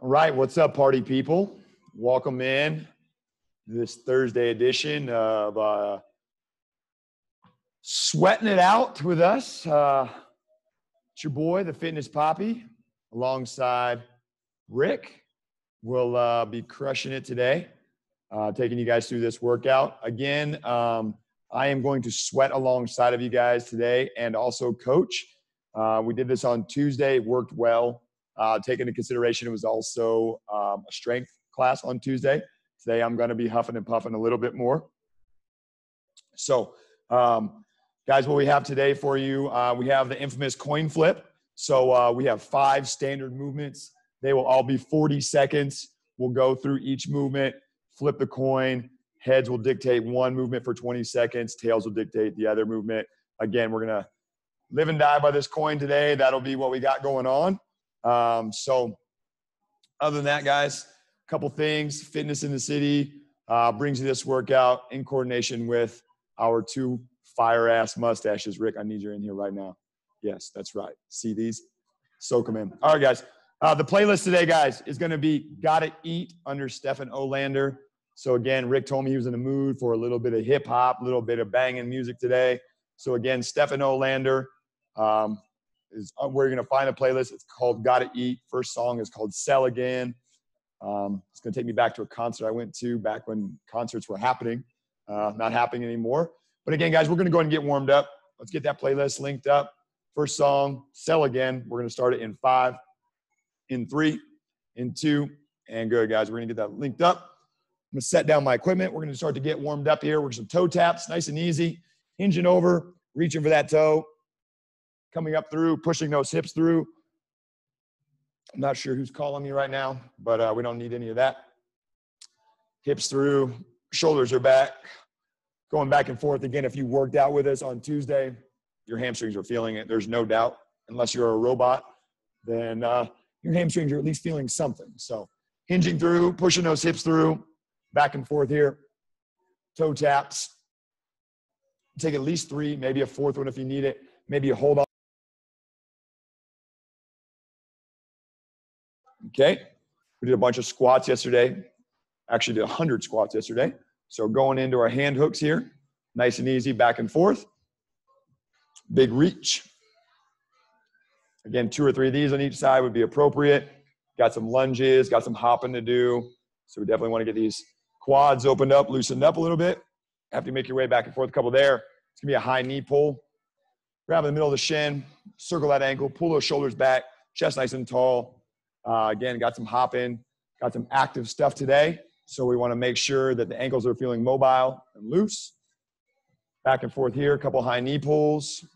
All right, what's up, party people? Welcome in this Thursday edition of uh, Sweating It Out with us. Uh, it's your boy, the Fitness Poppy, alongside Rick. We'll uh, be crushing it today, uh, taking you guys through this workout. Again, um, I am going to sweat alongside of you guys today and also coach. Uh, we did this on Tuesday, it worked well. Uh, take into consideration, it was also um, a strength class on Tuesday. Today, I'm going to be huffing and puffing a little bit more. So, um, guys, what we have today for you, uh, we have the infamous coin flip. So, uh, we have five standard movements. They will all be 40 seconds. We'll go through each movement, flip the coin. Heads will dictate one movement for 20 seconds, tails will dictate the other movement. Again, we're to live and die by this coin today. That'll be what we got going on. Um, so, other than that, guys, a couple things. Fitness in the City uh, brings you this workout in coordination with our two fire ass mustaches. Rick, I need you in here right now. Yes, that's right. See these? Soak them in. All right, guys. Uh, the playlist today, guys, is going to be Gotta Eat under Stefan Olander. So, again, Rick told me he was in the mood for a little bit of hip hop, a little bit of banging music today. So, again, Stefan Olander. Um, is uh, where you're going to find a playlist. It's called Gotta Eat. First song is called Sell Again. Um, it's going to take me back to a concert I went to back when concerts were happening, uh, not happening anymore. But again, guys, we're going to go and get warmed up. Let's get that playlist linked up. First song, Sell Again. We're going to start it in five, in three, in two, and good, guys. We're to get that linked up. I'm to set down my equipment. We're going to start to get warmed up here. We're some toe taps, nice and easy. Hinging over, reaching for that toe, coming up through, pushing those hips through. I'm not sure who's calling me right now, but uh, we don't need any of that. Hips through, shoulders are back, going back and forth. Again, if you worked out with us on Tuesday, your hamstrings are feeling it. There's no doubt. Unless you're a robot, then uh, your hamstrings are at least feeling something. So hinging through, pushing those hips through, back and forth here. Toe taps. Take at least three, maybe a fourth one if you need it. Maybe you hold on. Okay. We did a bunch of squats yesterday. Actually, did 100 squats yesterday. So going into our hand hooks here, nice and easy, back and forth. Big reach. Again, two or three of these on each side would be appropriate. Got some lunges, got some hopping to do. So we definitely want to get these quads opened up, loosened up a little bit. After you make your way back and forth, a couple there. It's gonna be a high knee pull. Grab in the middle of the shin, circle that ankle, pull those shoulders back, chest nice and tall. Uh, again, got some hop in, got some active stuff today. So we want to make sure that the ankles are feeling mobile and loose. Back and forth here, a couple high knee pulls.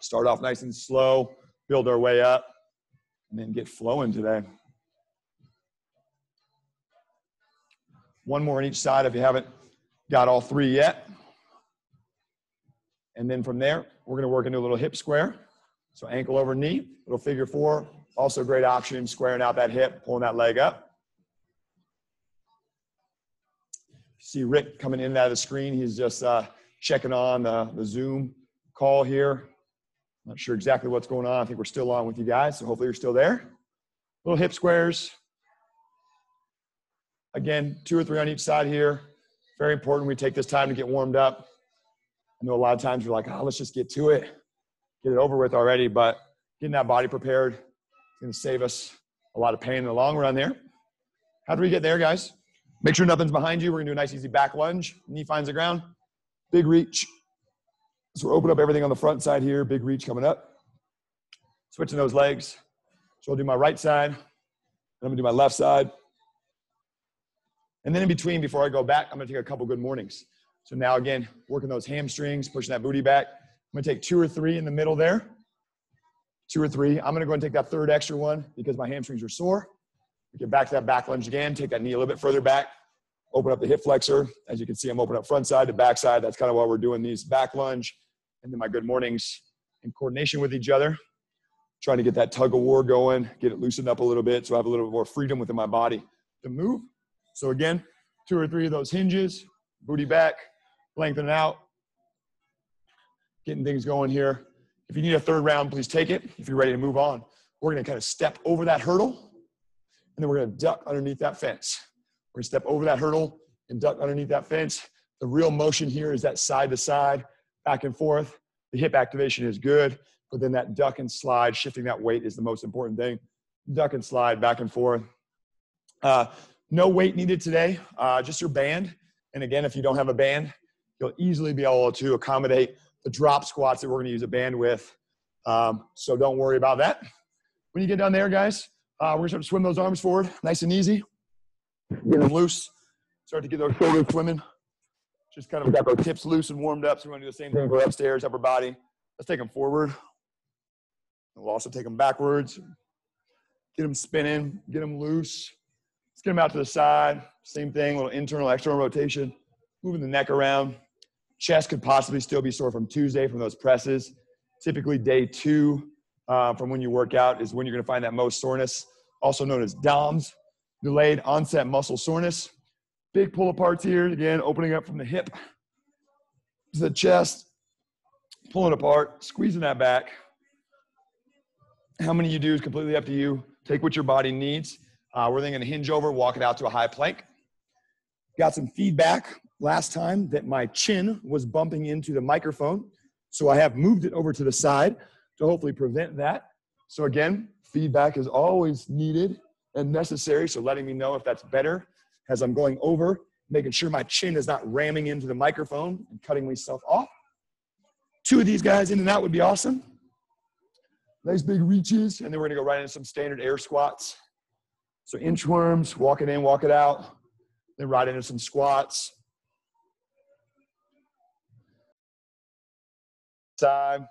Start off nice and slow, build our way up, and then get flowing today. One more on each side if you haven't got all three yet. And then from there, we're going to work into a little hip square. So ankle over knee, little figure four, also great option, squaring out that hip, pulling that leg up. See Rick coming in and out of the screen. He's just uh, checking on the, the Zoom call here. Not sure exactly what's going on. I think we're still on with you guys, so hopefully you're still there. Little hip squares. Again, two or three on each side here. Very important we take this time to get warmed up. I know a lot of times you're like, oh, let's just get to it, get it over with already, but getting that body prepared is going to save us a lot of pain in the long run there. How do we get there, guys? Make sure nothing's behind you. We're going to do a nice, easy back lunge. Knee finds the ground. Big reach. So we're open up everything on the front side here. Big reach coming up. Switching those legs. So I'll do my right side. And I'm going to do my left side. And then in between, before I go back, I'm to take a couple good mornings. So now, again, working those hamstrings, pushing that booty back. I'm to take two or three in the middle there two or three. I'm to go and take that third extra one because my hamstrings are sore. Get back to that back lunge again. Take that knee a little bit further back. Open up the hip flexor. As you can see, I'm opening up front side to back side. That's kind of why we're doing these back lunge. And then my good mornings in coordination with each other. Trying to get that tug of war going, get it loosened up a little bit so I have a little bit more freedom within my body to move. So again, two or three of those hinges, booty back, lengthen out, getting things going here. If you need a third round, please take it. If you're ready to move on, we're gonna kind of step over that hurdle and then we're gonna duck underneath that fence. We're gonna step over that hurdle and duck underneath that fence. The real motion here is that side to side, back and forth. The hip activation is good, but then that duck and slide, shifting that weight is the most important thing. Duck and slide back and forth. Uh, no weight needed today, uh, just your band. And again, if you don't have a band, you'll easily be able to accommodate the drop squats that we're gonna use a band with. Um, so don't worry about that. When you get down there, guys, uh, we're gonna start to swim those arms forward, nice and easy. Get them loose. Start to get those shoulders swimming. Just kind of got those hips loose and warmed up. So we're gonna do the same thing for upstairs, upper body. Let's take them forward. We'll also take them backwards. Get them spinning, get them loose. Let's get them out to the side. Same thing, little internal, external rotation. Moving the neck around. Chest could possibly still be sore from Tuesday from those presses. Typically, day two uh, from when you work out is when you're going to find that most soreness, also known as DOMS, delayed onset muscle soreness. Big pull aparts here, again, opening up from the hip to the chest, pulling apart, squeezing that back. How many you do is completely up to you. Take what your body needs. Uh, we're then going to hinge over, walk it out to a high plank. Got some feedback last time that my chin was bumping into the microphone. So I have moved it over to the side to hopefully prevent that. So again, feedback is always needed and necessary. So letting me know if that's better as I'm going over, making sure my chin is not ramming into the microphone and cutting myself off. Two of these guys in and out would be awesome. Nice big reaches, and then we're gonna go right into some standard air squats. So inchworms, walk it in, walk it out, then right into some squats. Side,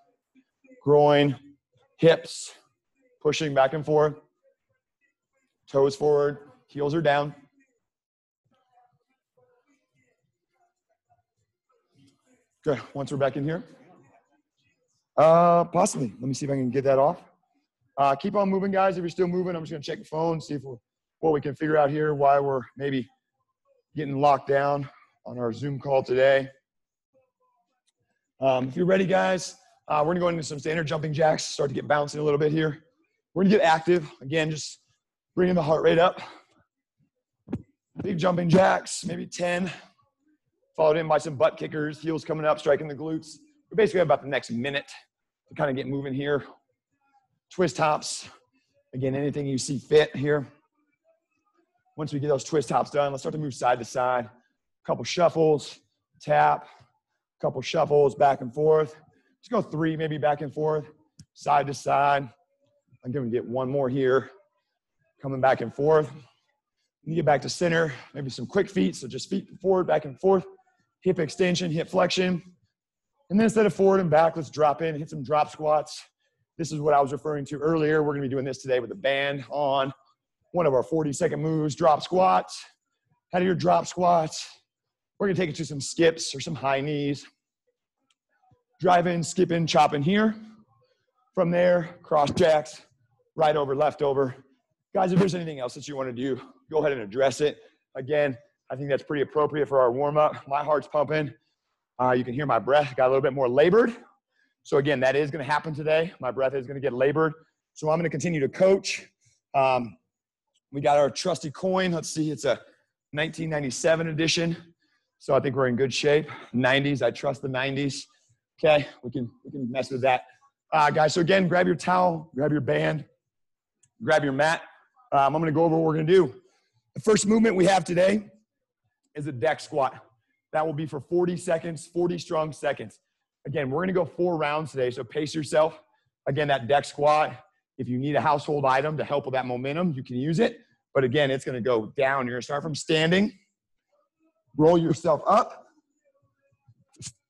groin, hips, pushing back and forth, toes forward, heels are down. Good. Once we're back in here. Uh, possibly. Let me see if I can get that off. Uh, keep on moving, guys. If you're still moving, I'm just gonna check the phone, see if we're, what we can figure out here, why we're maybe getting locked down on our Zoom call today. Um, if you're ready, guys, uh, we're gonna go into some standard jumping jacks, start to get bouncing a little bit here. We're gonna get active. Again, just bringing the heart rate up. Big jumping jacks, maybe 10, followed in by some butt kickers, heels coming up, striking the glutes. We basically have about the next minute to kind of get moving here. Twist hops. Again, anything you see fit here. Once we get those twist hops done, let's start to move side to side. A couple shuffles, tap, a couple shuffles back and forth. Let's go three, maybe back and forth, side to side. I'm gonna get one more here, coming back and forth. You get back to center, maybe some quick feet, so just feet forward, back and forth, hip extension, hip flexion. And then instead of forward and back, let's drop in, hit some drop squats. This is what I was referring to earlier. We're gonna be doing this today with a band on. One of our 40 second moves, drop squats. Out of your drop squats, we're gonna take it to some skips or some high knees. Drive in, skip in, chop in here. From there, cross jacks, right over, left over. Guys, if there's anything else that you wanna do, go ahead and address it. Again, I think that's pretty appropriate for our warm up. My heart's pumping. Uh, you can hear my breath got a little bit more labored. So again, that is to happen today. My breath is to get labored. So I'm to continue to coach. Um, we got our trusty coin. Let's see, it's a 1997 edition. So I think we're in good shape. 90s, I trust the 90s. Okay, we can we can mess with that, uh, guys. So again, grab your towel, grab your band, grab your mat. Um, I'm to go over what we're to do. The first movement we have today is a deck squat. That will be for 40 seconds, 40 strong seconds. Again, we're gonna go four rounds today, so pace yourself. Again, that deck squat, if you need a household item to help with that momentum, you can use it. But again, it's gonna go down. You're gonna start from standing, roll yourself up,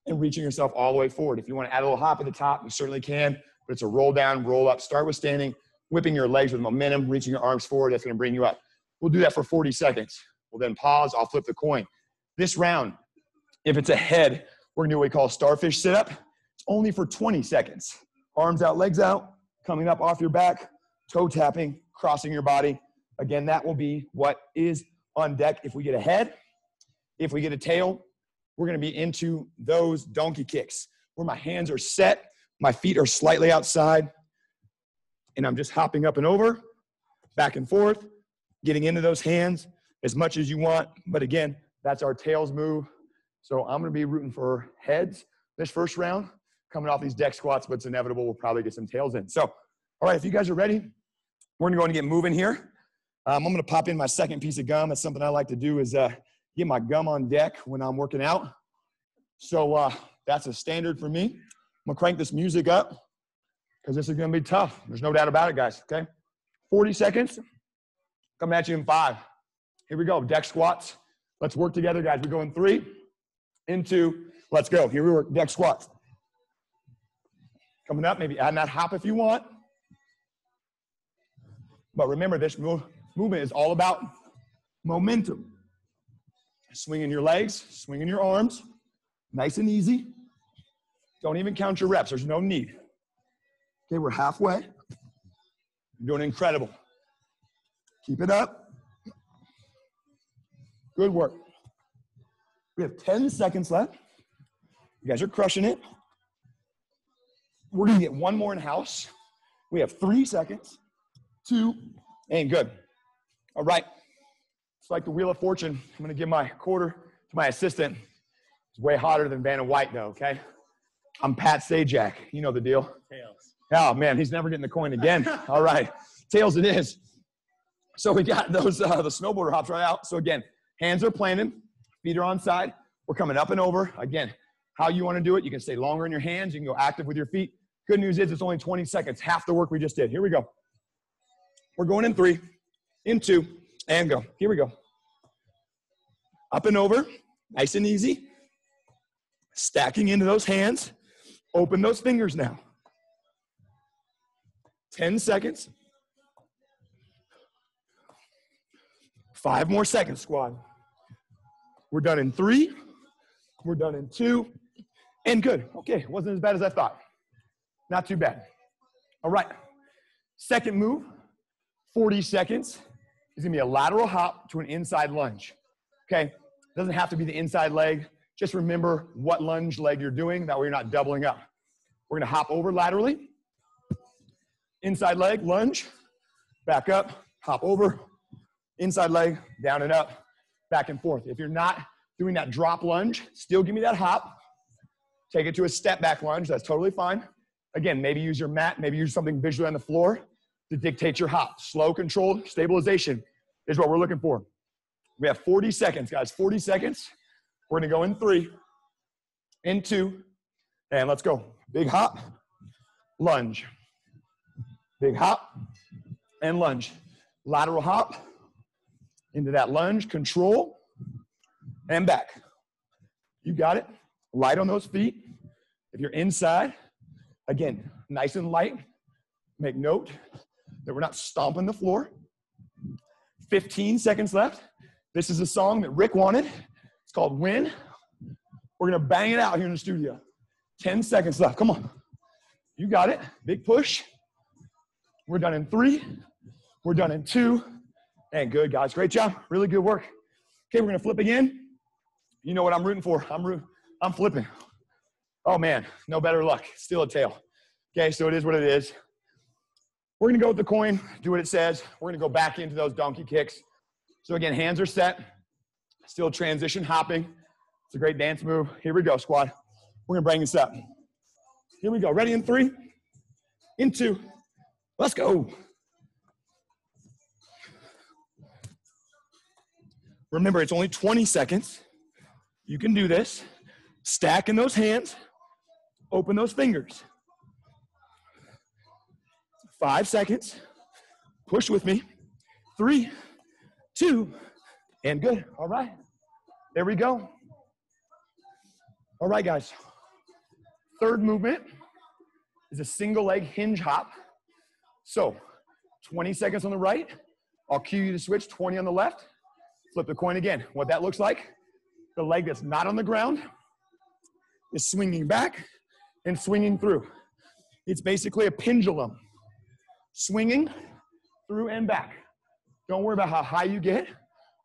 and reaching yourself all the way forward. If you wanna add a little hop at the top, you certainly can, but it's a roll down, roll up. Start with standing, whipping your legs with momentum, reaching your arms forward. That's gonna bring you up. We'll do that for 40 seconds. We'll then pause, I'll flip the coin. This round, if it's a head, we're gonna do what we call starfish sit up. It's only for 20 seconds. Arms out, legs out, coming up off your back, toe tapping, crossing your body. Again, that will be what is on deck if we get a head. If we get a tail, we're gonna be into those donkey kicks. where my hands are set, my feet are slightly outside, and I'm just hopping up and over, back and forth, getting into those hands as much as you want. But again, that's our tails move. So I'm gonna be rooting for heads this first round, coming off these deck squats, but it's inevitable we'll probably get some tails in. So, all right, if you guys are ready, we're gonna go and get moving here. Um, I'm gonna pop in my second piece of gum. That's something I like to do is uh, get my gum on deck when I'm working out. So uh, that's a standard for me. I'm gonna crank this music up because this is gonna be tough. There's no doubt about it, guys, okay? 40 seconds, coming at you in five. Here we go, deck squats. Let's work together, guys. We go in three, in two, let's go. Here we work, deck squats. Coming up, maybe add that hop if you want. But remember, this move, movement is all about momentum. Swinging your legs, swinging your arms, nice and easy. Don't even count your reps, there's no need. Okay, we're halfway. You're doing incredible. Keep it up. Good work. We have 10 seconds left. You guys are crushing it. We're gonna get one more in house. We have three seconds, two, and good. All right. It's like the Wheel of Fortune. I'm gonna give my quarter to my assistant. It's way hotter than Vanna White, though, okay? I'm Pat Sajak. You know the deal. Tails. Oh, man, he's never getting the coin again. All right. Tails it is. So we got those, uh, the snowboarder hops right out. So again, hands are planted, feet are on side. We're coming up and over. Again, how you want to do it. You can stay longer in your hands. You can go active with your feet. Good news is it's only 20 seconds, half the work we just did. Here we go. We're going in three, in two, and go. Here we go. Up and over, nice and easy. Stacking into those hands. Open those fingers now. 10 seconds. Five more seconds, squad. We're done in three. We're done in two. And good. Okay, wasn't as bad as I thought. Not too bad. All right. Second move, 40 seconds, is gonna be a lateral hop to an inside lunge. Okay? Doesn't have to be the inside leg. Just remember what lunge leg you're doing, that way you're not doubling up. We're gonna hop over laterally. Inside leg, lunge, back up, hop over, inside leg, down and up, back and forth. If you're not doing that drop lunge, still give me that hop. Take it to a step back lunge, that's totally fine. Again, maybe use your mat, maybe use something visually on the floor to dictate your hop. Slow, controlled stabilization is what we're looking for. We have 40 seconds, guys, 40 seconds. We're gonna go in three, in two, and let's go. Big hop, lunge. Big hop and lunge. Lateral hop into that lunge, control, and back. You got it. Light on those feet. If you're inside, again, nice and light. Make note that we're not stomping the floor. 15 seconds left. This is a song that Rick wanted. It's called Win. We're gonna bang it out here in the studio. 10 seconds left. Come on. You got it. Big push. We're done in three. We're done in two. And good, guys. Great job. Really good work. Okay, we're gonna flip again. You know what I'm rooting for. I'm rooting, I'm flipping. Oh man, no better luck. Still a tail. Okay, so it is what it is. We're gonna go with the coin, do what it says. We're gonna go back into those donkey kicks. So again, hands are set. Still transition hopping. It's a great dance move. Here we go, squad. We're gonna bring this up. Here we go. Ready in three, in two. Let's go. Remember, it's only 20 seconds. You can do this. Stack in those hands, open those fingers. Five seconds. Push with me. Three, two, and good. All right. There we go. All right, guys. Third movement is a single leg hinge hop. So 20 seconds on the right. I'll cue you to switch 20 on the left. Flip the coin again. What that looks like, the leg that's not on the ground is swinging back and swinging through. It's basically a pendulum, swinging through and back. Don't worry about how high you get.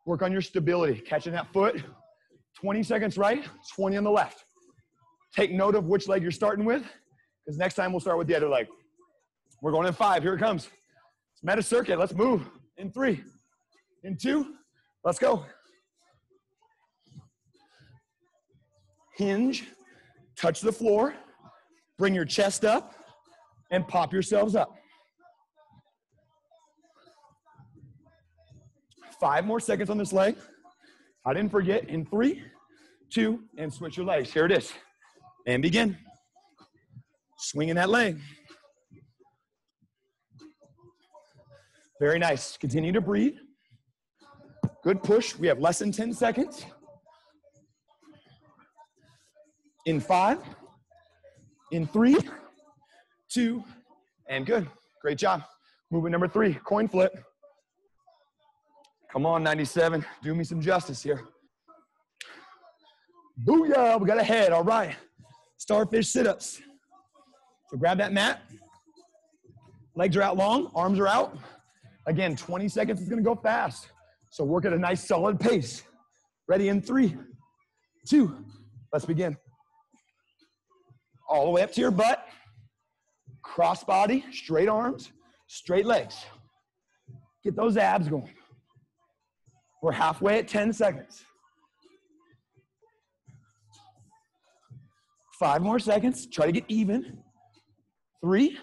Work on your stability, catching that foot. 20 seconds right, 20 on the left. take note of which leg you're starting with, because next time we'll start with the other leg. We're going in five. Here it comes. It's meta circuit. Let's move. In three, in two, let's go. Hinge, touch the floor, bring your chest up, and pop yourselves up. Five more seconds on this leg. I didn't forget. In three, two, and switch your legs. Here it is. And begin. Swinging that leg. Very nice. Continue to breathe. Good push. We have less than 10 seconds. In five, in three, two, and good. Great job. Movement number three, coin flip. Come on, 97. Do me some justice here. Booyah, we got a head. All right. Starfish sit ups. So grab that mat. Legs are out long, arms are out. Again, 20 seconds is gonna go fast. So work at a nice solid pace. Ready in three, two, let's begin. All the way up to your butt. Cross body, straight arms, straight legs. Get those abs going. We're halfway at 10 seconds. Five more seconds. Try to get even. Three,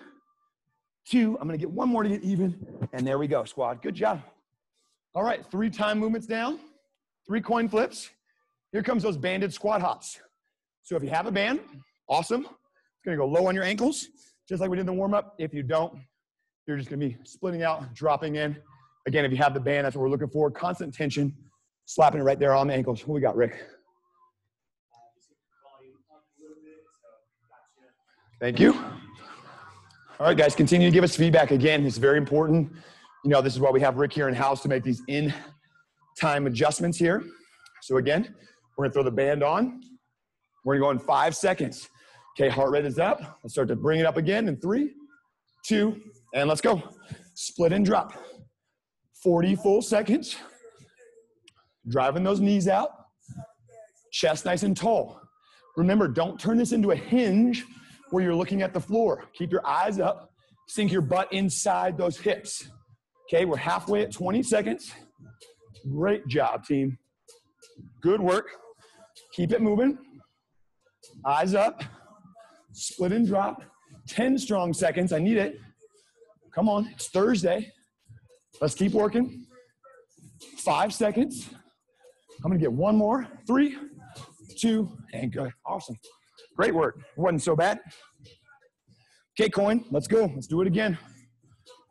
two. I'm going to get one more to get even. And there we go, squad. Good job. All right, three time movements down, three coin flips. Here comes those banded squat hops. So if you have a band, awesome. It's to go low on your ankles, just like we did in the warm up. If you don't, you're just going to be splitting out, dropping in. Again, if you have the band, that's what we're looking for. Constant tension, slapping it right there on the ankles. What we got, Rick? Thank you. All right, guys, continue to give us feedback. Again, it's very important. You know, this is why we have Rick here in house to make these in time adjustments here. So, again, we're gonna throw the band on. We're gonna go in five seconds. Okay, heart rate is up. Let's start to bring it up again in three, two, and let's go. Split and drop. 40 full seconds. Driving those knees out. Chest nice and tall. Remember, don't turn this into a hinge where you're looking at the floor. Keep your eyes up, sink your butt inside those hips. Okay, we're halfway at 20 seconds. Great job, team. Good work. Keep it moving. Eyes up. Split and drop. 10 strong seconds. I need it. Come on, it's Thursday. Let's keep working. Five seconds. I'm gonna get one more. Three, two, and good. Awesome. Great work. Wasn't so bad. Okay, coin, let's go. Let's do it again.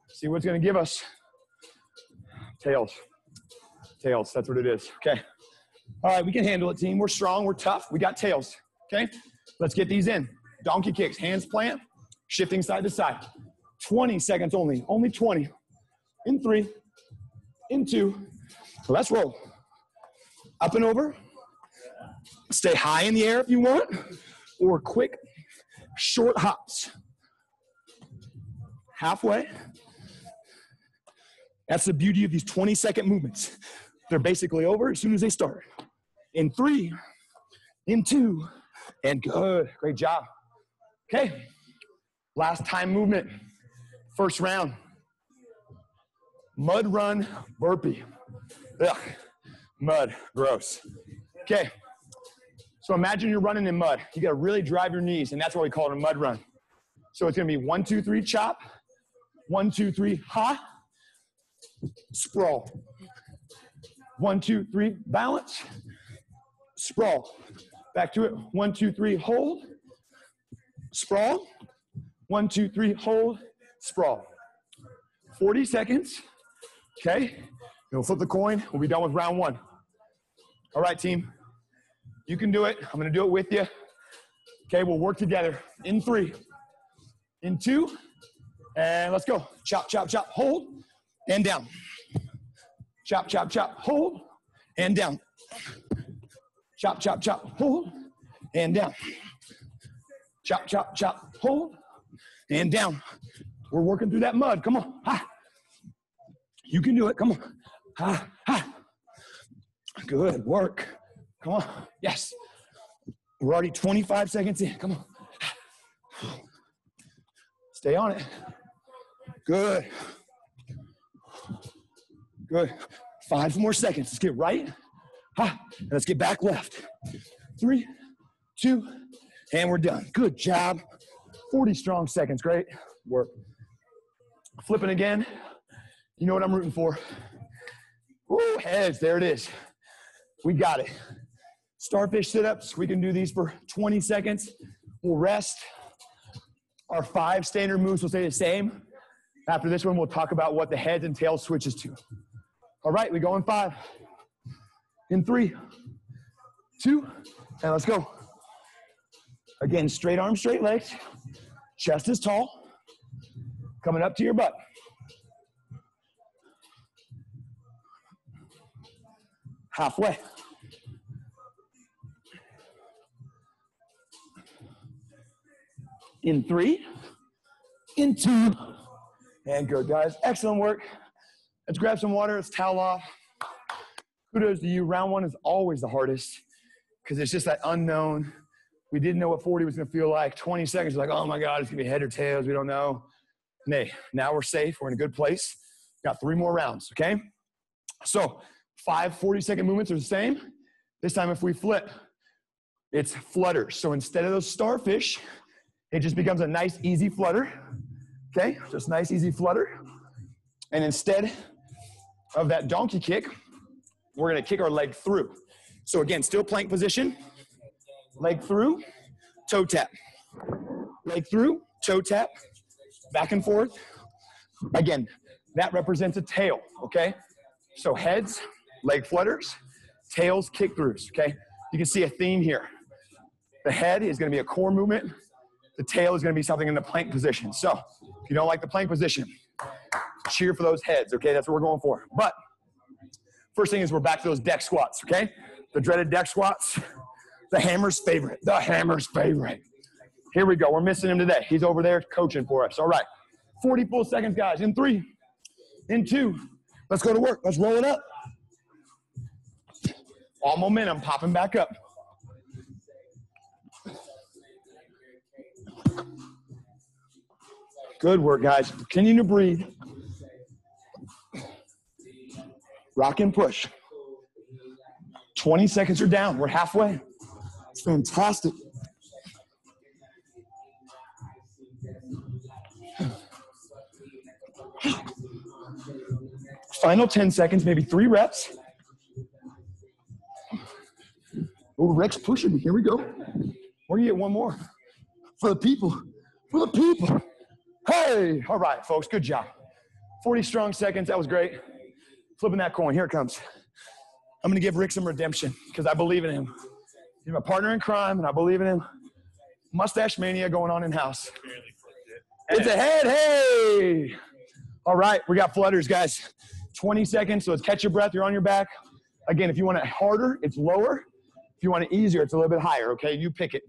See what's gonna give us. Tails. Tails, that's what it is. Okay. All right, we can handle it, team. We're strong, we're tough, we got tails. Okay? Let's get these in. Donkey kicks, hands plant, shifting side to side. 20 seconds only, only 20. In three, in two. Let's roll. Up and over. Stay high in the air if you want or quick, short hops. Halfway. That's the beauty of these 20 second movements. They're basically over as soon as they start. In three, in two, and good. Oh, great job. Okay. Last time movement. First round. Mud run burpee. Ugh. Mud. Gross. Okay. So imagine you're running in mud. You gotta really drive your knees, and that's why we call it a mud run. So it's gonna be one, two, three, chop. One, two, three, ha. Sprawl. One, two, three, balance. Sprawl. Back to it. One, two, three, hold. Sprawl. One, two, three, hold. Sprawl. 40 seconds. Okay. We'll flip the coin. We'll be done with round one. All right, team. You can do it. I'm going to do it with you. Okay, we'll work together. In three, in two, and let's go. Chop, chop, chop, hold, and down. Chop, chop, chop, hold, and down. Chop, chop, chop, hold, and down. Chop, chop, chop, hold, and down. We're working through that mud. Come on. Ha. You can do it. Come on. Ha, ha. Good work. Come on. Yes. We're already 25 seconds in. Come on. Stay on it. Good. Good. Five more seconds. Let's get right. Ha. let's get back left. Three, two, and we're done. Good job. 40 strong seconds. Great work. Flipping again. You know what I'm rooting for. Ooh, heads. There it is. We got it. Starfish sit ups. We can do these for 20 seconds. We'll rest. Our five standard moves will stay the same. After this one, we'll talk about what the heads and tails switches to. All right, we go in five, in three, two, and let's go. Again, straight arms, straight legs, chest is tall, coming up to your butt. Halfway. In three, in two, and good, guys. Excellent work. Let's grab some water. Let's towel off. Kudos to you. Round one is always the hardest because it's just that unknown. We didn't know what 40 was going to feel like. 20 seconds, like, oh my God, it's going to be head or tails. We don't know. Nay, now we're safe. We're in a good place. Got three more rounds, okay? So, five 40 second movements are the same. This time, if we flip, it's flutters. So instead of those starfish, it just becomes a nice, easy flutter. Okay, just nice, easy flutter. And instead of that donkey kick, we're gonna kick our leg through. So again, still plank position, leg through, toe tap. Leg through, toe tap, back and forth. Again, that represents a tail, okay? So heads, leg flutters, tails, kick throughs, okay? You can see a theme here. The head is gonna be a core movement. The tail is gonna be something in the plank position. So if you don't like the plank position, cheer for those heads, okay? That's what we're going for. But first thing is we're back to those deck squats, okay? The dreaded deck squats, the hammer's favorite, the hammer's favorite. Here we go. We're missing him today. He's over there coaching for us. All right. 40 full seconds, guys. In three, in two. Let's go to work. Let's roll it up. All momentum popping back up. Good work, guys. Continue to breathe. Rock and push. 20 seconds are down. We're halfway. It's fantastic. Final 10 seconds, maybe three reps. Oh, Rick's pushing. Here we go. We're gonna get one more for the people. For the people. Hey, all right, folks, good job. 40 strong seconds, that was great. Flipping that coin, here it comes. I'm gonna give Rick some redemption because I believe in him. He's my partner in crime and I believe in him. Mustache mania going on in house. It's a head, hey! All right, we got flutters, guys. 20 seconds, so let's catch your breath. You're on your back. Again, if you want it harder, it's lower. If you want it easier, it's a little bit higher, okay? You pick it.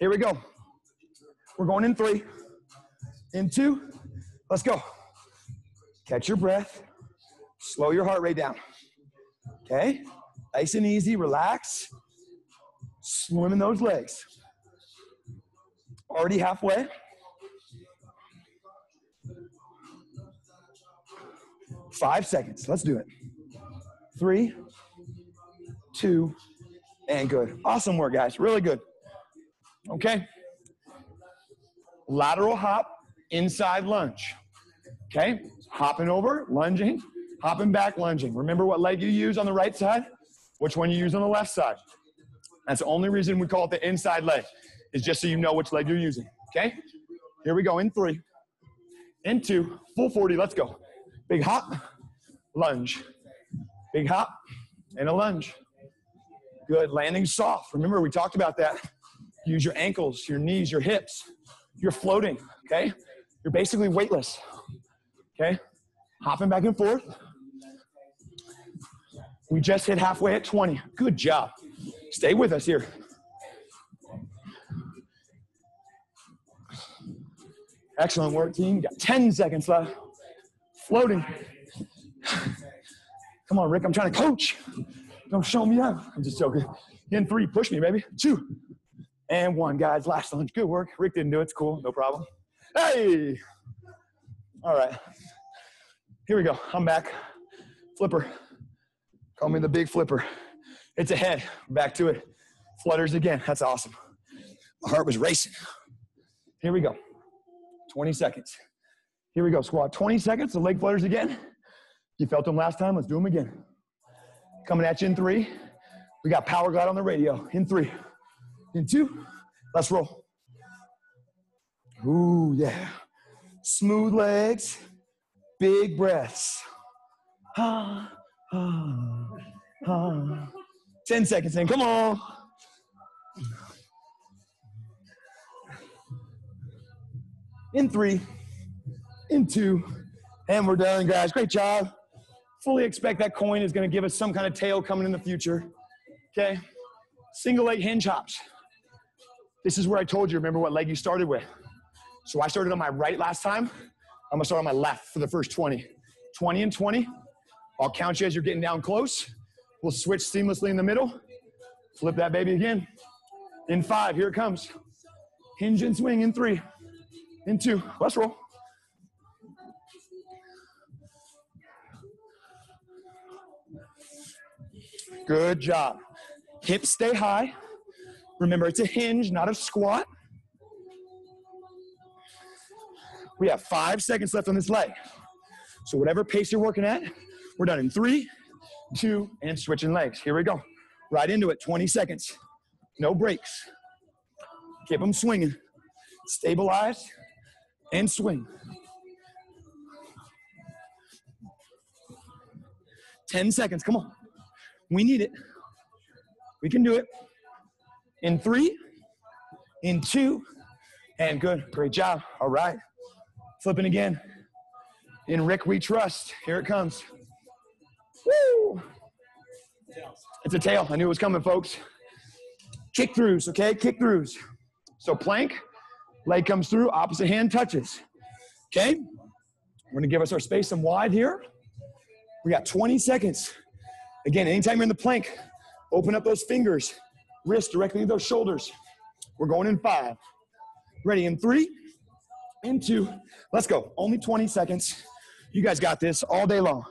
Here we go. We're going in three in two. Let's go. Catch your breath. Slow your heart rate down. Okay? Nice and easy. Relax. Swimming those legs. Already halfway. Five seconds. Let's do it. Three, two, and good. Awesome work, guys. Really good. Okay? Lateral hop inside lunge. Okay? Hopping over, lunging, hopping back, lunging. Remember what leg you use on the right side? Which one you use on the left side. That's the only reason we call it the inside leg, is just so you know which leg you're using. Okay? Here we go in three, in two, full 40, let's go. Big hop, lunge. Big hop, and a lunge. Good, landing soft. Remember, we talked about that. Use your ankles, your knees, your hips. You're floating, okay? You're basically weightless. Okay? Hopping back and forth. We just hit halfway at 20. Good job. Stay with us here. Excellent work, team. You got 10 seconds left. Floating. Come on, Rick. I'm trying to coach. Don't show me up. I'm just joking. In three, push me, baby. Two. And one, guys. Last lunge. Good work. Rick didn't do it. It's cool. No problem. Hey. All right. Here we go. I'm back. Flipper. Call me the big flipper. It's ahead. Back to it. Flutters again. That's awesome. My heart was racing. Here we go. 20 seconds. Here we go. Squat 20 seconds. The leg flutters again. You felt them last time. Let's do them again. Coming at you in three. We got Power Glide on the radio. In three. In two. Let's roll. Ooh, yeah. Smooth legs. Big breaths. Ah, ah, ah. 10 seconds in. Come on. In three, in two, and we're done, guys. Great job. Fully expect that coin is going to give us some kind of tail coming in the future. Okay? Single leg hinge hops. This is where I told you, remember what leg you started with. So I started on my right last time. I'm gonna start on my left for the first 20. 20 and 20. I'll count you as you're getting down close. We'll switch seamlessly in the middle. Flip that baby again. In five, here it comes. Hinge and swing in three, in two. Let's roll. Good job. Hips stay high. Remember, it's a hinge, not a squat. We have five seconds left on this leg. So whatever pace you're working at, we're done in three, two, and switching legs. Here we go. Right into it, 20 seconds. No breaks. Keep them swinging. Stabilize and swing. 10 seconds, come on. We need it. We can do it. In three, in two, and good. Great job. All right. Flipping again. In Rick, we trust. Here it comes. Woo! It's a tail. I knew it was coming, folks. Kick throughs, okay? Kick throughs. So plank, leg comes through, opposite hand touches. Okay? We're gonna give us our space and wide here. We got 20 seconds. Again, anytime you're in the plank, open up those fingers, wrist directly to those shoulders. We're going in five. Ready in three, in two. Let's go. Only 20 seconds. You guys got this all day long.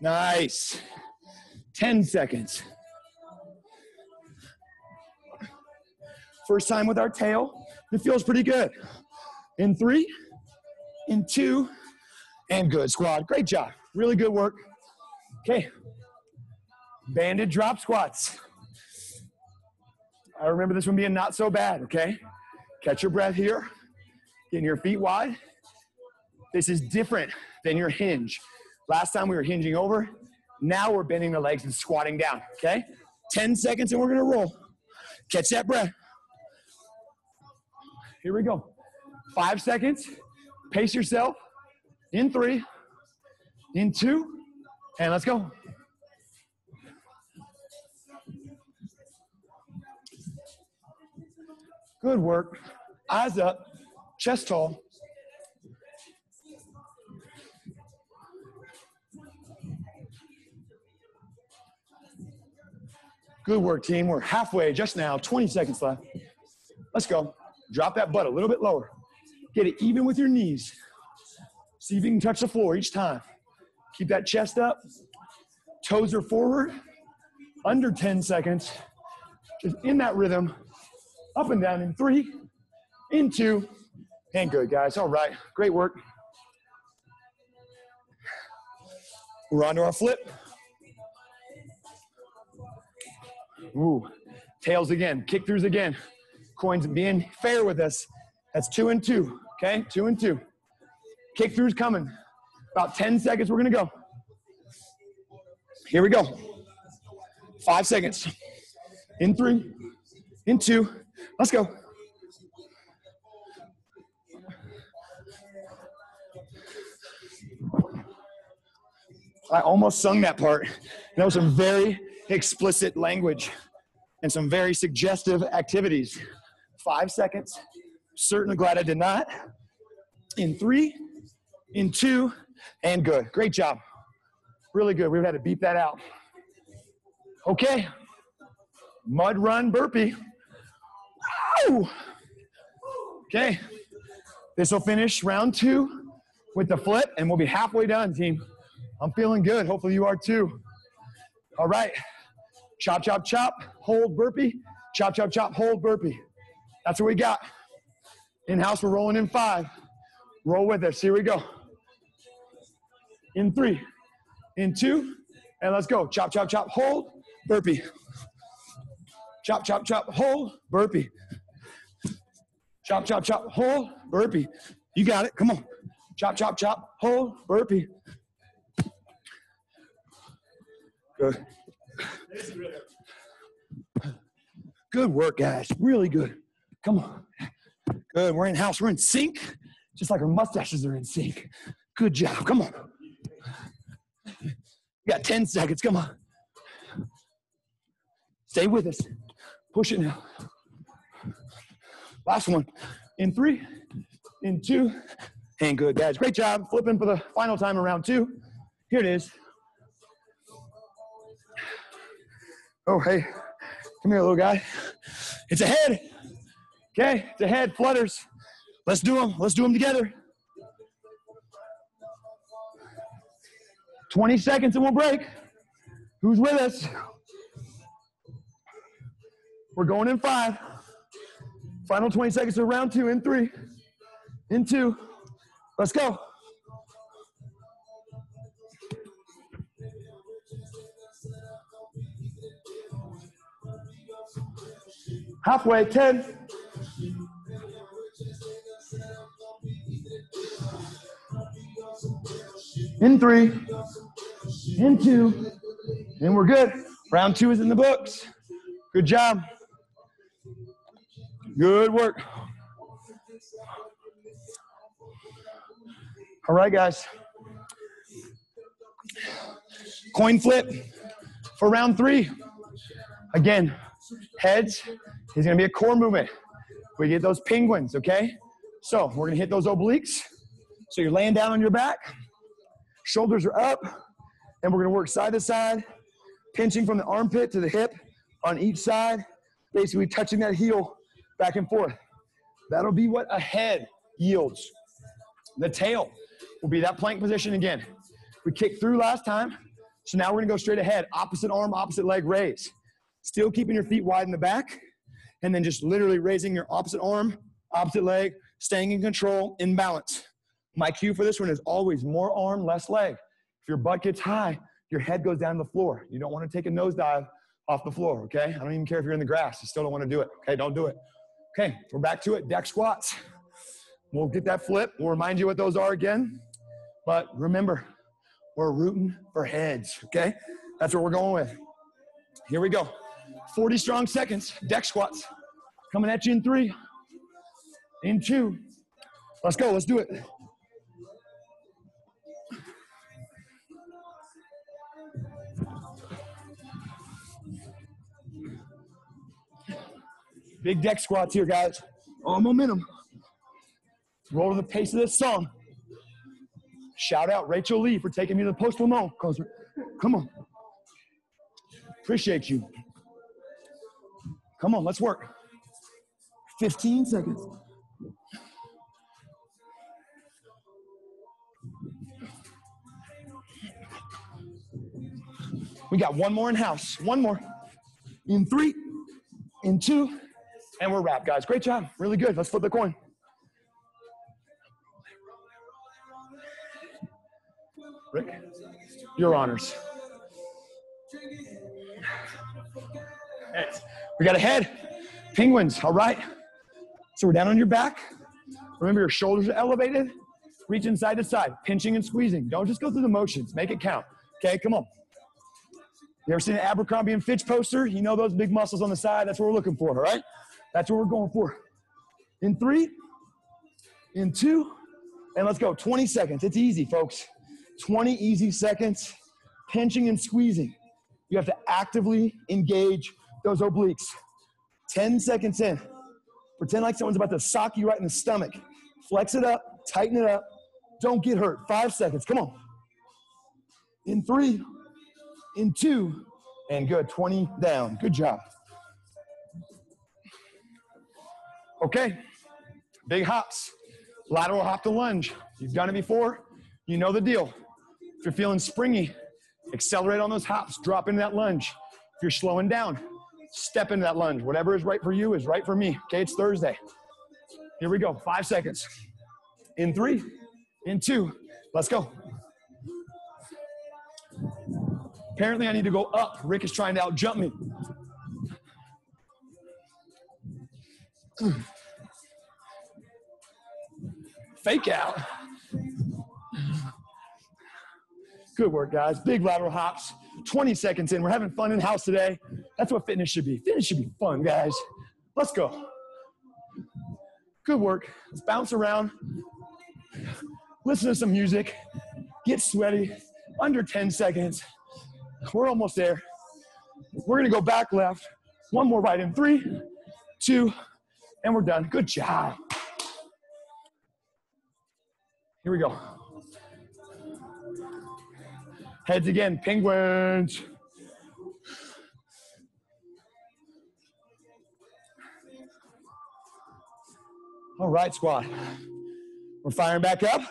Nice. 10 seconds. First time with our tail. It feels pretty good. In three, in two, and good. Squad, great job. Really good work. Okay. Banded drop squats. I remember this one being not so bad, okay? Catch your breath here. Getting your feet wide. This is different than your hinge. Last time we were hinging over. Now we're bending the legs and squatting down, okay? 10 seconds and we're gonna roll. Catch that breath. Here we go. Five seconds. Pace yourself. In three, in two, and let's go. Good work. Eyes up, chest tall. Good work, team. We're halfway just now, 20 seconds left. Let's go. Drop that butt a little bit lower. Get it even with your knees. See if you can touch the floor each time. Keep that chest up. Toes are forward. Under 10 seconds. Just in that rhythm. Up and down in three, in two, and good, guys. All right. Great work. We're on to our flip. Ooh, tails again, kick throughs again. Coins being fair with us. That's two and two, okay? Two and two. Kick throughs coming. About 10 seconds, we're gonna go. Here we go. Five seconds. In three, in two, let's go. I almost sung that part. That was some very explicit language and some very suggestive activities. Five seconds. Certainly glad I did not. In three, in two, And good. Great job. Really good. We've had to beat that out. Okay. Mud run burpee. Okay. This will finish round two with the flip, and we'll be halfway done, team. I'm feeling good. Hopefully, you are too. All right. Chop, chop, chop. Hold burpee. Chop, chop, chop. Hold burpee. That's what we got. In house, we're rolling in five. Roll with us. Here we go. In three, in two, and let's go. Chop, chop, chop. Hold. Burpee. Chop, chop, chop. Hold. Burpee. Chop, chop, chop. Hold. Burpee. You got it. Come on. Chop, chop, chop. Hold. Burpee. Good. Good work, guys. Really good. Come on. Good. We're in house. We're in sync, just like our mustaches are in sync. Good job. Come on. You got 10 seconds. Come on. Stay with us. Push it now. Last one. In three, in two, and good, guys. Great job. Flipping for the final time in round two. Here it is. Oh, hey. Come here, little guy. It's a head. Okay, it's a head. Flutters. Let's do them. Let's do them together. 20 seconds and we'll break. Who's with us? We're going in five. Final 20 seconds of round two in three, in two. Let's go. Halfway, 10. In three, in two, and we're good. Round two is in the books. Good job. Good work. All right, guys. Coin flip for round three. Again, heads is gonna be a core movement. We get those penguins, okay? So we're gonna hit those obliques. So you're laying down on your back, shoulders are up, and we're gonna work side to side, pinching from the armpit to the hip on each side, basically touching that heel back and forth. That'll be what a head yields. The tail will be that plank position again. We kicked through last time, so now we're gonna go straight ahead, opposite arm, opposite leg raise. Still keeping your feet wide in the back, and then just literally raising your opposite arm, opposite leg, staying in control, in balance. My cue for this one is always more arm, less leg. If your butt gets high, your head goes down to the floor. You don't want to take a nosedive off the floor, okay? I don't even care if you're in the grass. You still don't want to do it, okay? Don't do it. Okay, we're back to it. Deck squats. We'll get that flip. We'll remind you what those are again. But remember, we're rooting for heads, okay? That's what we're going with. Here we go. 40 strong seconds. Deck squats. Coming at you in three, in two. Let's go. Let's do it. Big deck squats here, guys. All momentum. Roll to the pace of this song. Shout out Rachel Lee for taking me to the Post Malone concert. Come on. Appreciate you. Come on, let's work. 15 seconds. We got one more in house. One more. In three, in two, and we're wrapped, guys. Great job. Really good. Let's flip the coin. Rick, your honors. We got a head. Penguins, all right? So we're down on your back. Remember, your shoulders are elevated. Reaching side to side, pinching and squeezing. Don't just go through the motions. Make it count. Okay, come on. You ever seen an Abercrombie and Fitch poster? You know those big muscles on the side? That's what we're looking for, all right? That's what we're going for. In three, in two, and let's go. 20 seconds. It's easy, folks. 20 easy seconds, pinching and squeezing. You have to actively engage those obliques. 10 seconds in. Pretend like someone's about to sock you right in the stomach. Flex it up, tighten it up, Don't get hurt. Five seconds. Come on. In three, in two, and good. 20 down. Good job. Okay. Big hops. Lateral hop to lunge. You've done it before. You know the deal. If you're feeling springy, accelerate on those hops. Drop into that lunge. If you're slowing down, step into that lunge. Whatever is right for you is right for me. Okay, it's Thursday. Here we go. Five seconds. In three, in two. Let's go. Apparently, I need to go up. Rick is trying to out jump me. Fake out. Good work, guys. Big lateral hops. 20 seconds in. We're having fun in the house today. That's what fitness should be. Fitness should be fun, guys. Let's go. Good work. Let's bounce around. Listen to some music. Get sweaty. Under 10 seconds. We're almost there. We're gonna go back left. One more right in three, two, and we're done. Good job. Here we go. Heads again, penguins. All right, squad. We're firing back up.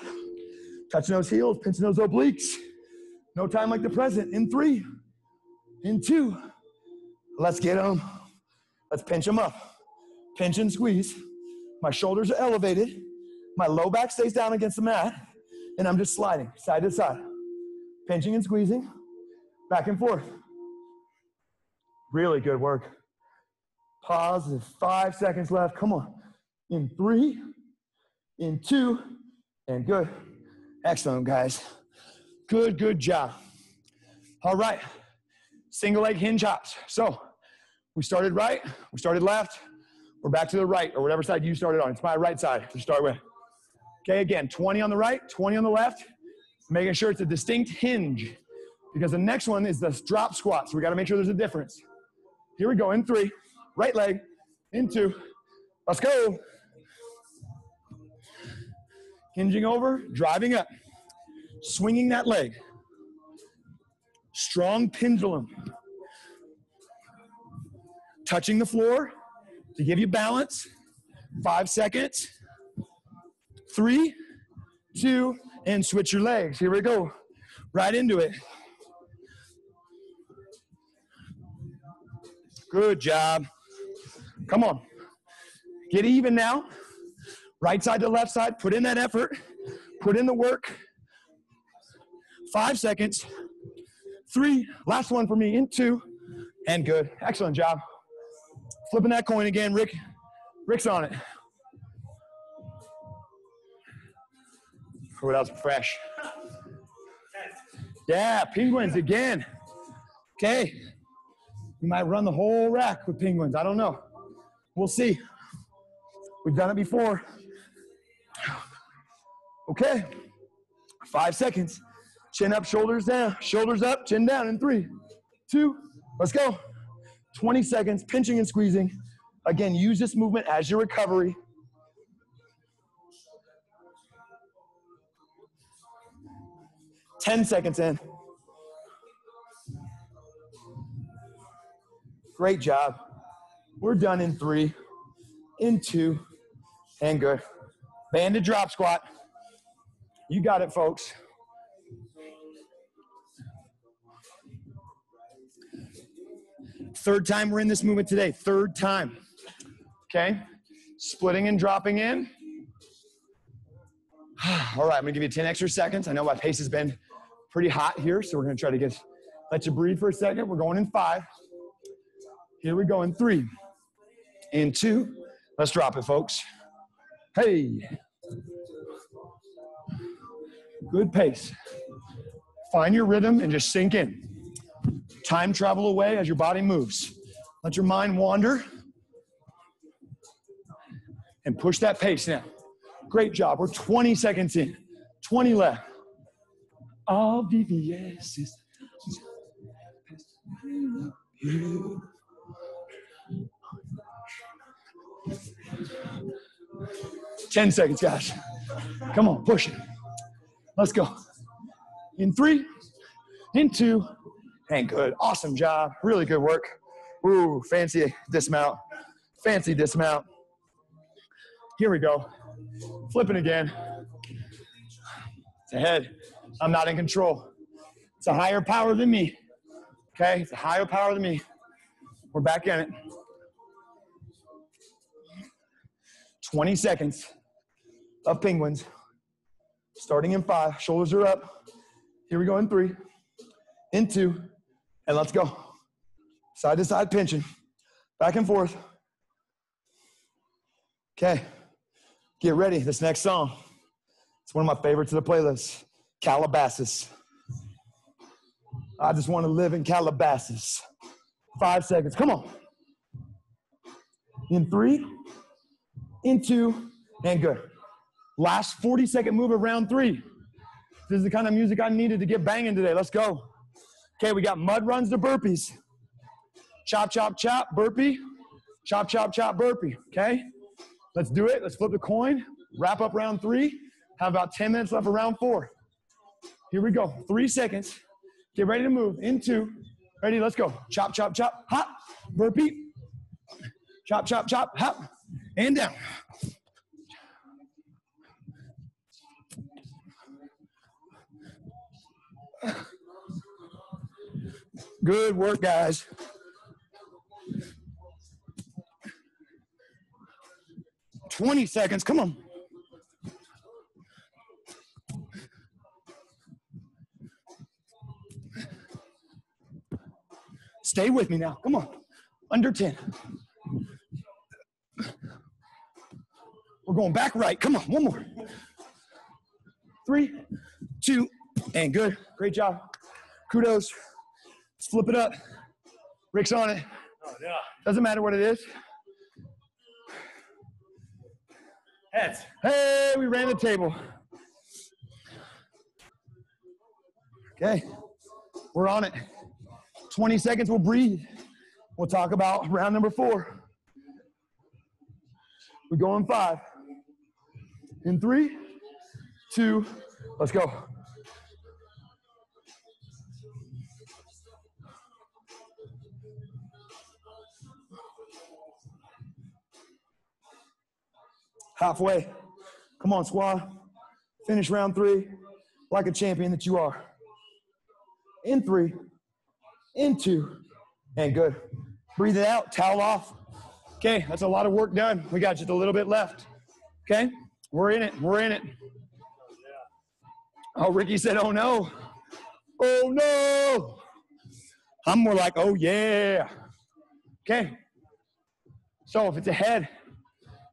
Touching those heels, pinching those obliques. No time like the present. In three, in two. Let's get them. Let's pinch them up. Pinch and squeeze. My shoulders are elevated. My low back stays down against the mat. And I'm just sliding side to side. Pinching and squeezing. Back and forth. Really good work. Pause. Five seconds left. Come on. In three, in two, and good. Excellent, guys. Good, good job. All right. Single leg hinge hops. So we started right, we started left, we're back to the right, or whatever side you started on. It's my right side to start with. Okay, again, 20 on the right, 20 on the left, making sure it's a distinct hinge because the next one is the drop squat. So we got to make sure there's a difference. Here we go, in three, right leg, in two. Let's go. Hinging over, driving up, swinging that leg. Strong pendulum. Touching the floor to give you balance. Five seconds. Three, two, and switch your legs. Here we go. Right into it. Good job. Come on. Get even now. Right side to left side. Put in that effort. Put in the work. Five seconds. Three. Last one for me. In two. And good. Excellent job. Flipping that coin again. Rick. Rick's on it. What else? Fresh. Yeah, penguins again. Okay. We might run the whole rack with penguins. I don't know. We'll see. We've done it before. Okay. Five seconds. Chin up, shoulders down. Shoulders up, chin down in three, two, let's go. 20 seconds, pinching and squeezing. Again, use this movement as your recovery. Ten seconds in. Great job. We're done in three, in two, and good. Banded drop squat. You got it, folks. Third time we're in this movement today. Third time. Okay? Splitting and dropping in. All right, I'm gonna give you 10 extra seconds. I know my pace has been pretty hot here, so we're gonna try to get let you breathe for a second. We're going in five. Here we go in three, in two. Let's drop it, folks. Hey. Good pace. Find your rhythm and just sink in. Time travel away as your body moves. Let your mind wander and push that pace now. Great job. We're 20 seconds in, 20 left. All is. Ten seconds, guys. Come on, push it. Let's go. In three, in two, and good. Awesome job. Really good work. Ooh, fancy dismount. Fancy dismount. Here we go. Flipping again. It's ahead. I'm not in control. It's a higher power than me. Okay? It's a higher power than me. We're back in it. 20 seconds of penguins. Starting in five. Shoulders are up. Here we go in three, in two, and let's go. Side to side pinching. Back and forth. Okay. Get ready. This next song. It's one of my favorites of the playlist. Calabasas. I just want to live in Calabasas. Five seconds. Come on. In three, in two, and good. Last 40 second move of round three. This is the kind of music I needed to get banging today. Let's go. Okay, we got mud runs to burpees. Chop, chop, chop, burpee. Chop, chop, chop, burpee. Okay? Let's do it. Let's flip the coin. Wrap up round three. Have about 10 minutes left for round four. Here we go. Three seconds. Get ready to move. In two. Ready? Let's go. Chop, chop, chop. Hop. Burpee. Chop, chop, chop. Hop. And down. Good work, guys. Twenty seconds. Come on. Stay with me now. Come on. Under 10. We're going back right. Come on. One more. Three, two, and good. Great job. Kudos. Let's flip it up. Rick's on it. Yeah. Doesn't matter what it is. Heads. Hey, we ran the table. Okay, we're on it. 20 seconds, we'll breathe. We'll talk about round number four. We go in five. In three, two, let's go. Halfway. Come on, squad. Finish round three like a champion that you are. In three, in two, and good. Breathe it out, towel off. Okay, that's a lot of work done. We got just a little bit left. Okay, we're in it, we're in it. Oh, Ricky said, oh no. Oh no. I'm more like, oh yeah. Okay, so if it's a head,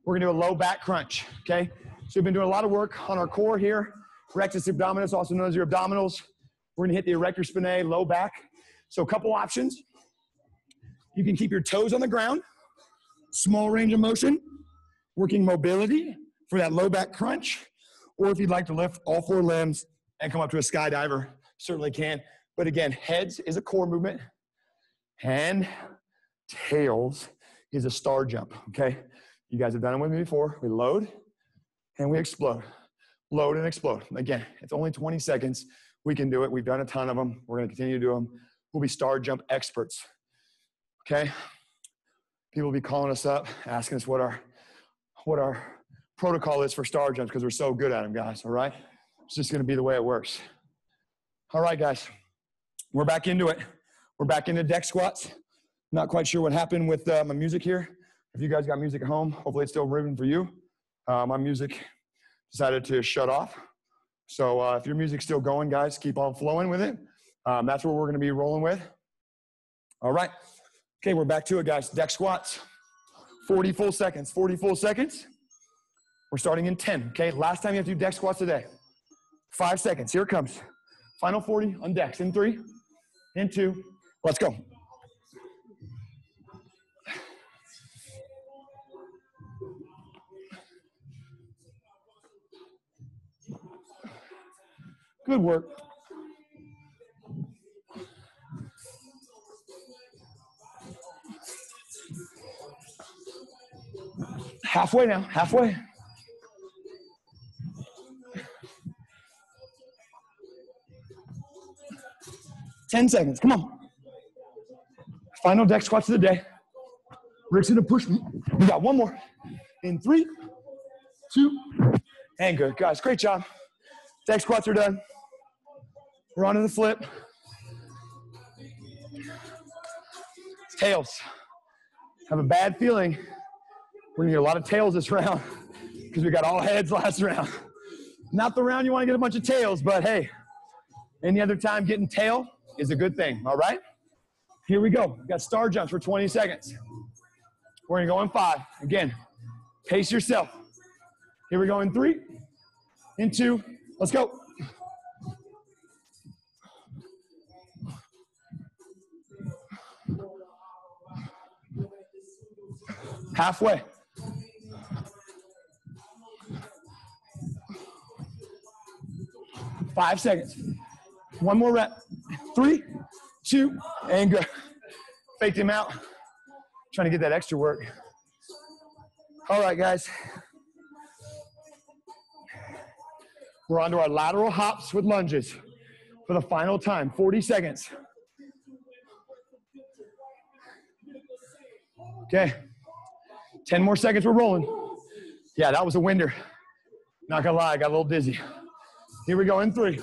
we're gonna do a low back crunch, okay? So we've been doing a lot of work on our core here, rectus abdominis, also known as your abdominals. We're gonna hit the erector spinae, low back. So a couple options. You can keep your toes on the ground, small range of motion, working mobility for that low back crunch. Or if you'd like to lift all four limbs and come up to a skydiver, certainly can. But again, heads is a core movement, and tails is a star jump, okay? You guys have done it with me before. We load and we explode. Load and explode. Again, it's only 20 seconds. We can do it. We've done a ton of them. We're going to continue to do them. We'll be star jump experts. Okay? People will be calling us up, asking us what our what our protocol is for star jumps because we're so good at them, guys. All right? It's just going to be the way it works. All right, guys. We're back into it. We're back into deck squats. Not quite sure what happened with uh, my music here. If you guys got music at home, hopefully it's still moving for you. Uh, my music decided to shut off. So uh, if your music's still going, guys, keep on flowing with it. Um, that's what we're going to be rolling with. All right. Okay, we're back to it, guys. Deck squats. 40 full seconds. 40 full seconds. We're starting in 10. Okay, last time you have to do deck squats today. Five seconds. Here it comes. Final 40 on decks. In three, in two. Let's go. Good work. Halfway now, halfway. 10 seconds. Come on. Final deck squats of the day. Rick's gonna push me. We got one more. In three, two, and good. Guys, great job. Deck squats are done. We're on to the flip. Tails. Have a bad feeling we're a lot of tails this round because we got all heads last round. Not the round you wanna get a bunch of tails, but hey, any other time getting tail is a good thing, all right? Here we go. We got star jumps for 20 seconds. We're gonna go in five. Again, pace yourself. Here we go in three, in two, let's go. Halfway. Five seconds. One more rep. Three, two, and go. Faked him out. Trying to get that extra work. All right, guys. We're on to our lateral hops with lunges for the final time 40 seconds. Okay. 10 more seconds, we're rolling. Yeah, that was a winder. Not gonna lie, I got a little dizzy. Here we go in three,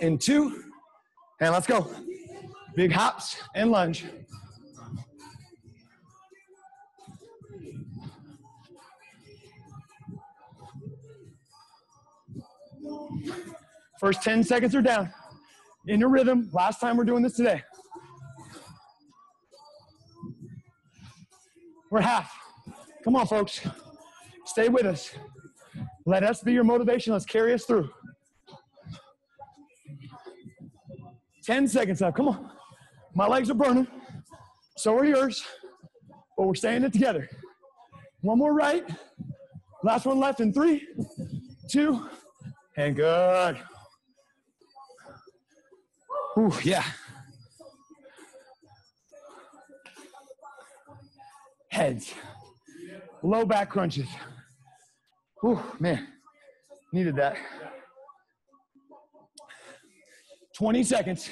in two, and let's go. Big hops and lunge. First 10 seconds are down. In your rhythm. Last time we're doing this today. We're half. Come on, folks. Stay with us. Let us be your motivation. Let's carry us through. 10 seconds left. Come on. My legs are burning. So are yours. But we're staying it together. One more right. Last one left in three, two, and good. Ooh, yeah. Heads. Low back crunches. Ooh, man. Needed that. 20 seconds.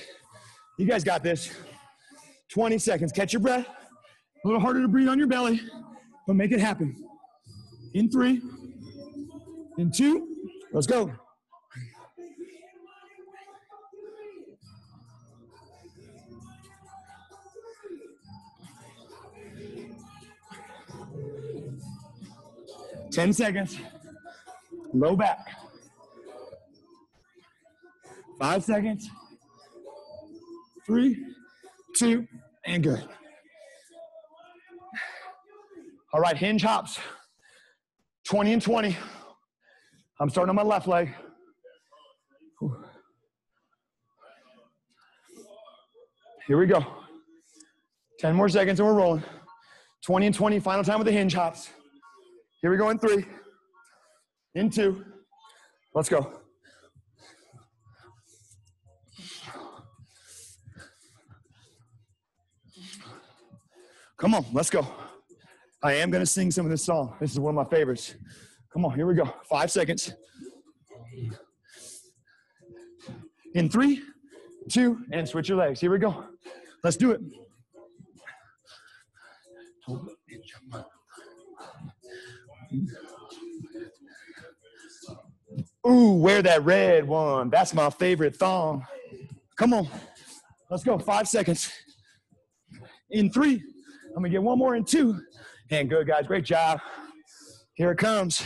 You guys got this. 20 seconds. Catch your breath. A little harder to breathe on your belly, but make it happen. In three, in two, let's go. Ten seconds. Low back. Five seconds. Three, two, and good. All right, hinge hops. 20 and 20. I'm starting on my left leg. Here we go. 10 more seconds and we're rolling. 20 and 20, final time with the hinge hops. Here we go in three, in two. Let's go. Come on, let's go. I am going to sing some of this song. This is one of my favorites. Come on, here we go. Five seconds. In three, two, and switch your legs. Here we go. Let's do it. Ooh, wear that red one. That's my favorite thong. Come on. Let's go. Five seconds. In three. I'm gonna get one more in two. And good, guys. Great job. Here it comes.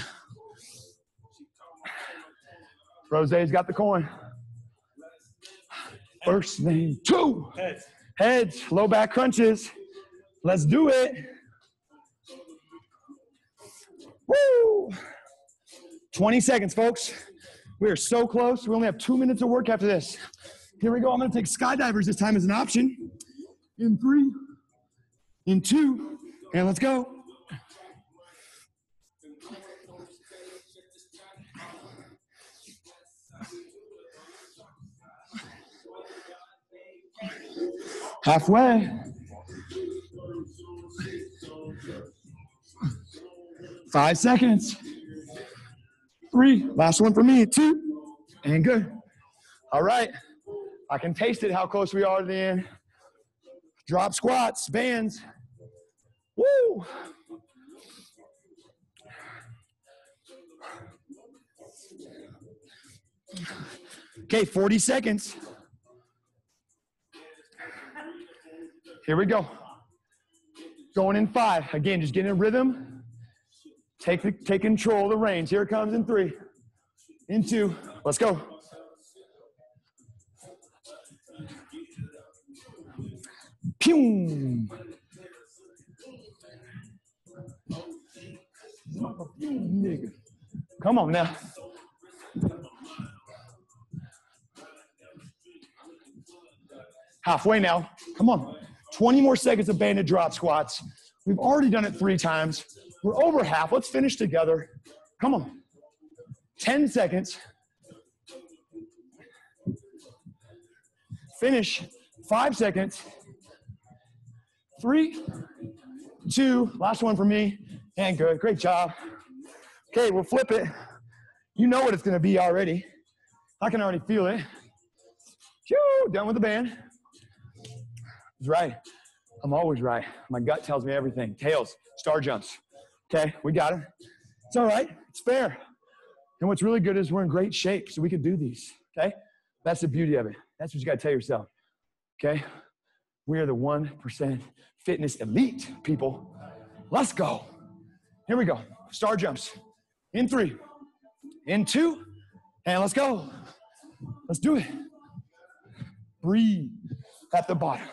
Rose's got the coin. First name two. Heads. Heads, low back crunches. Let's do it. Woo! 20 seconds, folks. We are so close. We only have two minutes of work after this. Here we go. I'm going to take skydivers this time as an option. In three, in two, and let's go. Halfway. Five seconds. Three. Last one for me. Two. And good. All right. I can taste it how close we are to the end. Drop squats, bands. Woo! Okay, 40 seconds. Here we go. Going in five. Again, just getting a rhythm. Take, take control of the reins. Here it comes in three, in two. Let's go. Pew. Come on now. Halfway now. Come on. 20 more seconds of banded drop squats. We've already done it three times. We're over half. Let's finish together. Come on. 10 seconds. Finish. Five seconds. Three, two, last one for me. And good. Great job. Okay, we'll flip it. You know what it's going to be already. I can already feel it. Phew, done with the band. It's right. I'm always right. My gut tells me everything. Tails, star jumps. Okay, we got it. It's all right. It's fair. And what's really good is we're in great shape, so we can do these. Okay, that's the beauty of it. That's what you got to tell yourself. Okay, we are the one percent fitness elite people. Let's go. Here we go. Star jumps. In three, in two, and let's go. Let's do it. Breathe at the bottom.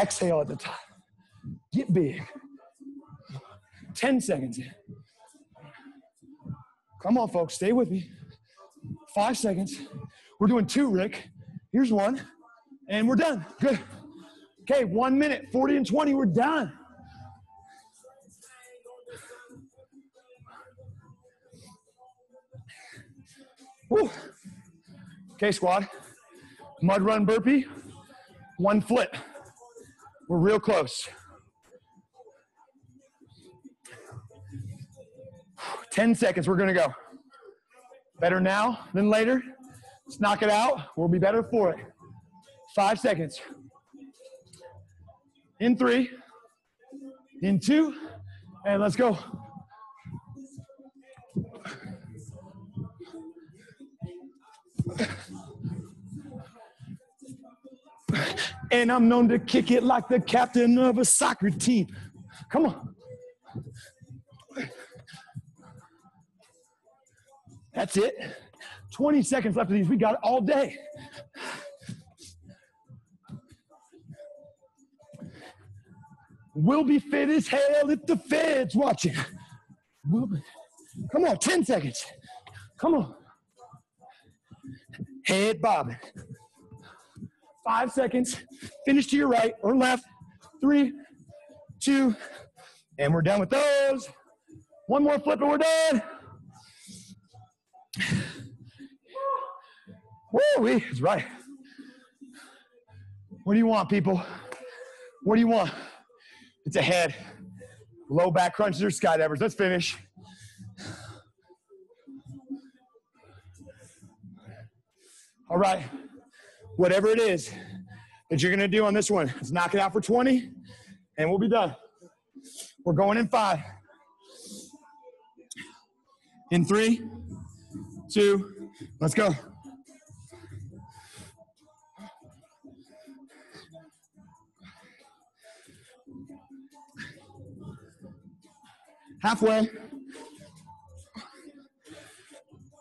Exhale at the top. Get big. 10 seconds in. Come on, folks, stay with me. Five seconds. We're doing two, Rick. Here's one, and we're done. Good. Okay, one minute, 40 and 20, we're done. Woo. Okay, squad. Mud run burpee, one flip. We're real close. 10 seconds, we're gonna go. Better now than later. Let's knock it out. We'll be better for it. Five seconds. In three, in two, and let's go. And I'm known to kick it like the captain of a soccer team. Come on. That's it. 20 seconds left of these. We got it all day. We'll be fit as hell if the Fed's watching. We'll come on, 10 seconds. Come on. Head bobbing. Five seconds. Finish to your right or left. Three, two, and we're done with those. One more flip and we're done. Woo, it's right. What do you want, people? What do you want? It's a head. Low back crunches or skydivers. Let's finish. All right. Whatever it is that you're going to do on this one, let's knock it out for 20 and we'll be done. We're going in five. In three, two, let's go. Halfway.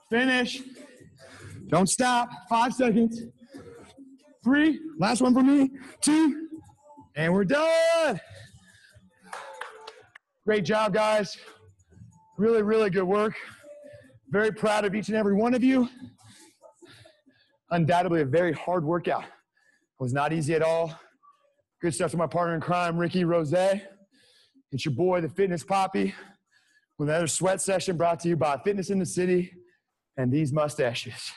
Finish. Don't stop. Five seconds. Three. Last one for me. Two. And we're done. Great job, guys. Really, really good work. Very proud of each and every one of you. Undoubtedly a very hard workout. It was not easy at all. Good stuff to my partner in crime, Ricky Rose. It's your boy, the Fitness Poppy, with another sweat session brought to you by Fitness in the City and these mustaches.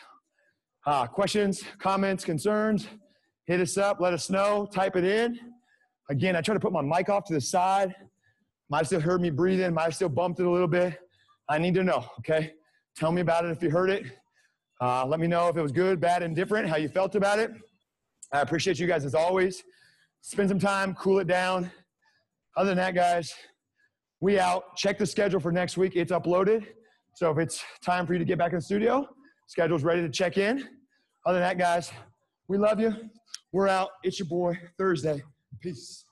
Uh, questions, comments, concerns, hit us up, let us know, type it in. Again, I try to put my mic off to the side. Might have still heard me breathing, might have still bumped it a little bit. I need to know, okay? Tell me about it if you heard it. Uh, let me know if it was good, bad, indifferent, how you felt about it. I appreciate you guys as always. Spend some time, cool it down. Other than that, guys, we out. Check the schedule for next week. It's uploaded. So if it's time for you to get back in the studio, schedule's ready to check in. Other than that, guys, we love you. We're out. It's your boy, Thursday. Peace.